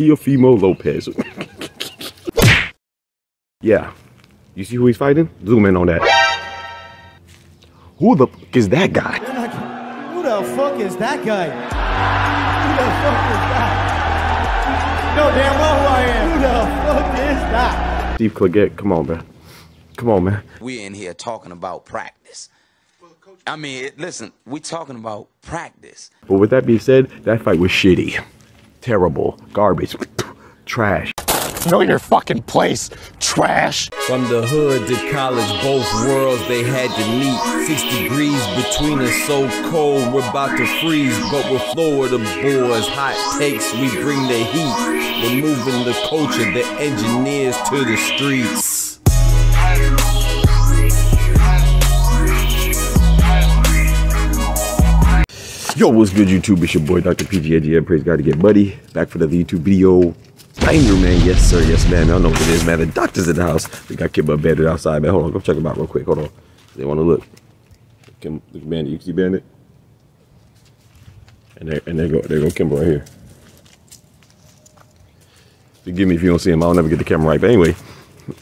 Teofimo Lopez. yeah. You see who he's fighting? Zoom in on that. Who the fuck is that guy? Who the fuck is that guy? Who the fuck is that? No damn well who I am. Who the fuck is that? Steve Claggett, come on, man. Come on, man. we in here talking about practice. I mean, listen, we talking about practice. But with that being said, that fight was shitty. Terrible. Garbage. Trash. Know your fucking place, trash. From the hood to college, both worlds they had to meet. Six degrees between us, so cold, we're about to freeze. But we're Florida boys, hot takes, we bring the heat. We're moving the culture, the engineers to the streets. Yo, what's good, YouTube? It's your boy, Dr. PGAGM. Praise God to get buddy. Back for the YouTube video. Banger, man. Yes, sir. Yes, man. I know what it is, man. The doctor's in the house. We got Kimba Bandit outside, man. Hold on. Go check him out real quick. Hold on. They want to look. Kim, look, Bandit. You see Bandit? And there, and there go, there go Kimba right here. Forgive me if you don't see him. I'll never get the camera right. But anyway,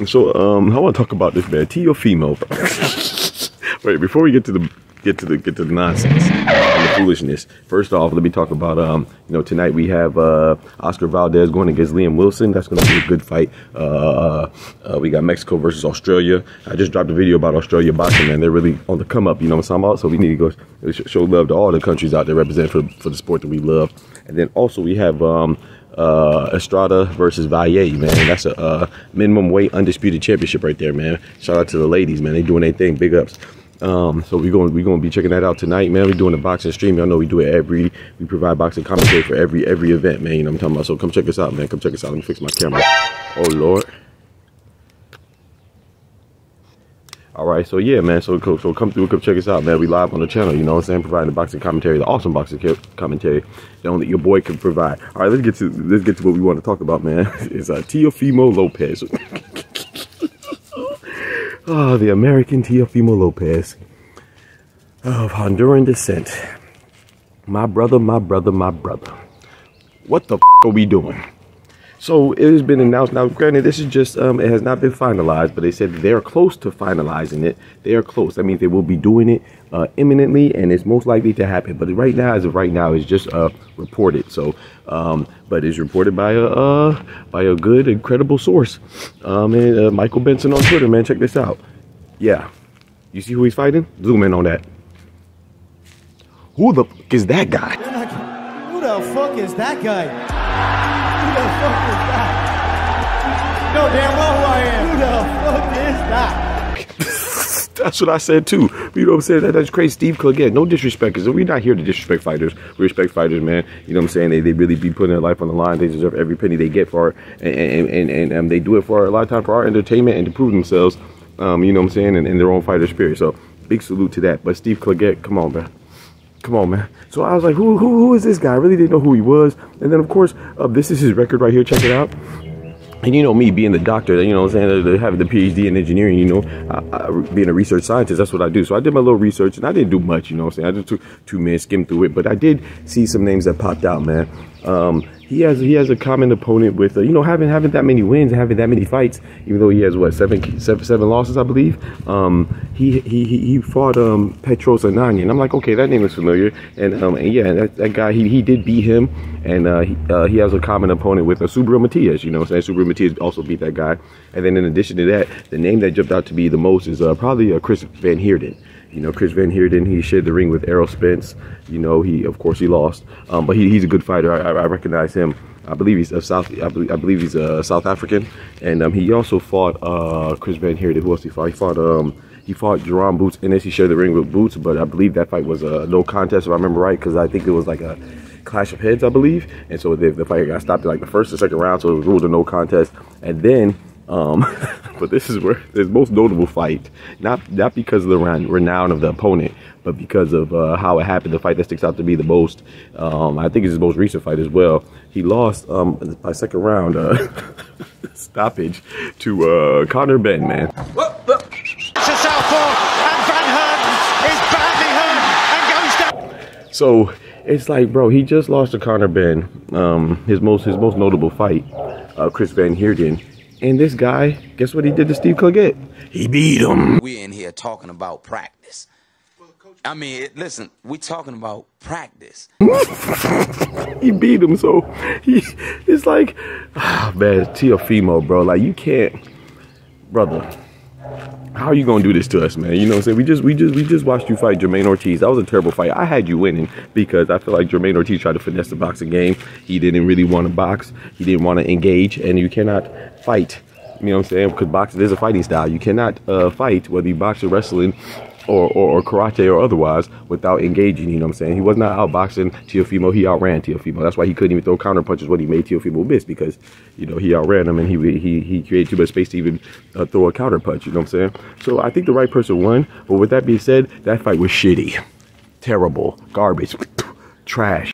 so um, I want to talk about this, man. T or female? Wait, before we get to the get to the get to the nonsense and the foolishness. First off, let me talk about um, you know, tonight we have uh, Oscar Valdez going against Liam Wilson. That's going to be a good fight. Uh, uh, we got Mexico versus Australia. I just dropped a video about Australia boxing, man. They're really on the come up. You know what I'm talking about? So we need to go show love to all the countries out there represent for for the sport that we love. And then also we have um, uh, Estrada versus Valle, man. That's a uh, minimum weight undisputed championship right there, man. Shout out to the ladies, man. They doing their thing. Big ups. Um, so we're going we're going to be checking that out tonight, man. We're doing a boxing stream. Y'all know we do it every. We provide boxing commentary for every every event, man. You know what I'm talking about. So come check us out, man. Come check us out. Let me fix my camera. Oh Lord. All right, so yeah, man. So so come through, come check us out, man. We live on the channel. You know what I'm saying? Providing the boxing commentary, the awesome boxing commentary that only your boy can provide. All right, let's get to let's get to what we want to talk about, man. It's uh, Teofimo Lopez. oh, the American Teofimo Lopez of Honduran descent. My brother, my brother, my brother. What the are we doing? So it has been announced. Now, granted, this is just, um, it has not been finalized, but they said they're close to finalizing it. They are close. That means they will be doing it uh, imminently, and it's most likely to happen. But right now, as of right now, it's just uh, reported. So, um, but it's reported by a uh, by a good and credible source. Um, and uh, Michael Benson on Twitter, man, check this out. Yeah, you see who he's fighting? Zoom in on that. Who the fuck is that guy? Who the fuck is that guy? Who the fuck is that? No damn well who I am. Who the fuck is that? That's what I said too. You know what I'm saying? That, that's crazy. Steve Claggett. No disrespect, because we're not here to disrespect fighters. We respect fighters, man. You know what I'm saying? They, they really be putting their life on the line. They deserve every penny they get for it. And, and, and, and um, they do it for a lot of time for our entertainment and to prove themselves, um, you know what I'm saying, and, and their own fighter spirit. So big salute to that. But Steve Claggett, come on, man. Come on, man. So I was like, who, who, who is this guy? I really didn't know who he was. And then, of course, uh, this is his record right here. Check it out. And you know me being the doctor, you know what I'm saying, having the PhD in engineering, you know, I, I, being a research scientist, that's what I do. So I did my little research and I didn't do much, you know what I'm saying. I just took two minutes, skimmed through it, but I did see some names that popped out, man. Um, he has he has a common opponent with uh, you know having having that many wins and having that many fights even though he has what seven seven, seven losses I believe. Um, he he he fought um, Petros I'm like okay that name is familiar. And um, and yeah that, that guy he, he did beat him and uh, he, uh, he has a common opponent with uh, Subriel Matias you know saying Subriel Matias also beat that guy. And then in addition to that the name that jumped out to be the most is uh, probably uh, Chris Van Heerden you know, Chris Van Heerden, he shared the ring with Errol Spence. You know, he, of course, he lost. Um, but he, he's a good fighter. I, I, recognize him. I believe he's a South. I believe, I believe he's a South African, and um, he also fought uh, Chris Van Heerden. Who else he fought? He fought um, he fought Jaron Boots Ennis. He shared the ring with Boots, but I believe that fight was a no contest, if I remember right, because I think it was like a clash of heads, I believe. And so the, the fight got stopped in like the first or second round, so it was ruled a no contest. And then um, but this is where his most notable fight, not not because of the renown of the opponent, but because of uh, how it happened. The fight that sticks out to be the most, um, I think, is his most recent fight as well. He lost um, by second round uh, stoppage to uh, Conor Benn, man. Southpaw, and Van is badly hurt and goes down. So it's like, bro, he just lost to Conor Benn, um, his most his most notable fight, uh, Chris Van Heerden. And this guy, guess what he did to Steve Claggett? He beat him. We're in here talking about practice. I mean, listen, we talking about practice. he beat him, so he it's like, ah, man, Teofimo, bro. Like you can't, brother. How are you gonna do this to us, man? You know what I'm saying? We just we just we just watched you fight Jamaine Ortiz. That was a terrible fight. I had you winning because I feel like Jamaine Ortiz tried to finesse the boxing game. He didn't really want to box. He didn't want to engage, and you cannot fight. You know what I'm saying? Because boxing is a fighting style. You cannot uh, fight whether you box or wrestling or, or, or, karate or otherwise without engaging. You know what I'm saying? He was not outboxing Teofimo. He outran Teofimo. That's why he couldn't even throw counter punches when he made Teofimo miss because, you know, he outran him and he he, he created too much space to even uh, throw a counter punch. You know what I'm saying? So I think the right person won. But with that being said, that fight was shitty, terrible, garbage, trash.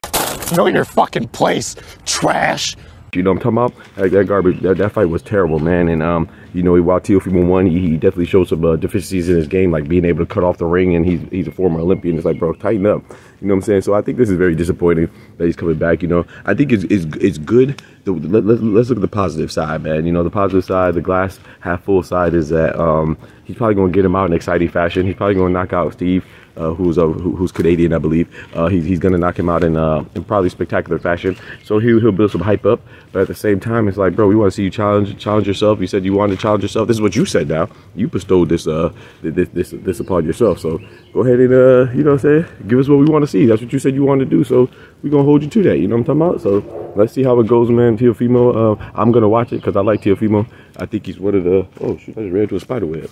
Know your fucking place, trash. You know I'm talking about? That, that garbage, that, that fight was terrible, man. And, um, you know, while Teofimo won, he, he definitely showed some uh, deficiencies in his game, like being able to cut off the ring, and he's, he's a former Olympian. It's like, bro, tighten up. You know what I'm saying? So I think this is very disappointing that he's coming back. You know, I think it's, it's, it's good. The, let, us let's look at the positive side, man. You know, the positive side, the glass half full side is that um, he's probably going to get him out in exciting fashion. He's probably going to knock out Steve uh, who's uh, who's Canadian, I believe. Uh, he's he's gonna knock him out in uh, in probably spectacular fashion. So he he'll build some hype up, but at the same time, it's like, bro, we want to see you challenge challenge yourself. You said you wanted to challenge yourself. This is what you said. Now you bestowed this uh this this this upon yourself. So go ahead and uh you know what I'm saying, give us what we want to see. That's what you said you wanted to do. So we're gonna hold you to that. You know what I'm talking about? So let's see how it goes, man. Teofimo, uh, I'm gonna watch it because I like Teofimo. I think he's one of the. Oh shoot! I just ran into a spider web.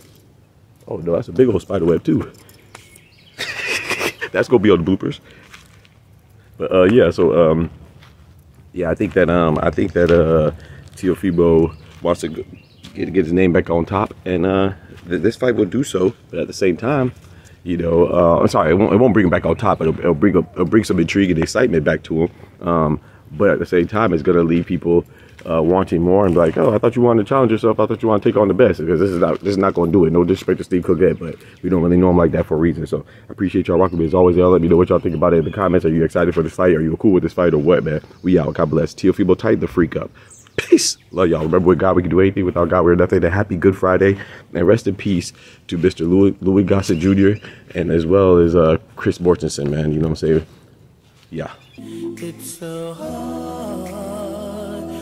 Oh no, that's a big old spider web too. That's gonna be on the bloopers. But uh, yeah, so um, yeah, I think that um, I think that uh, Teofimo wants to get, get his name back on top, and uh, th this fight will do so. But at the same time, you know, uh, I'm sorry, it won't, it won't bring him back on top, but it'll, it'll bring up, it'll bring some intrigue and excitement back to him. Um, but at the same time, it's gonna leave people uh, wanting more and be like, oh, I thought you wanted to challenge yourself. I thought you want to take on the best because this is not this is not going to do it. No disrespect to Steve Claggett, but we don't really know him like that for a reason. So I appreciate y'all rocking me as always. Y'all let me know what y'all think about it in the comments. Are you excited for this fight? Are you cool with this fight or what, man? We out. God bless. Teofimo tight the freak up. Peace. Love y'all. Remember, with God, we can do anything. Without God, we're nothing. A happy Good Friday. And rest in peace to Mr. Louis, Louis Gossett Jr. and as well as uh, Chris Mortensen, man. You know what I'm saying? Yeah.